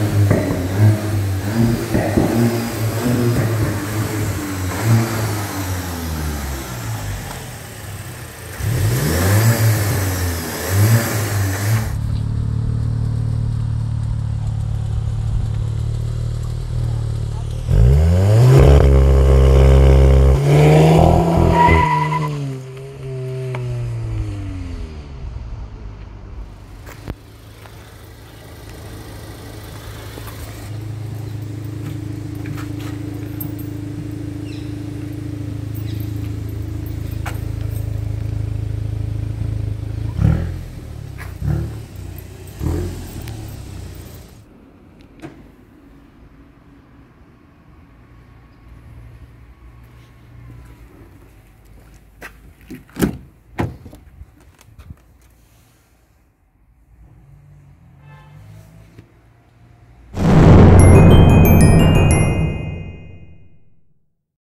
Thank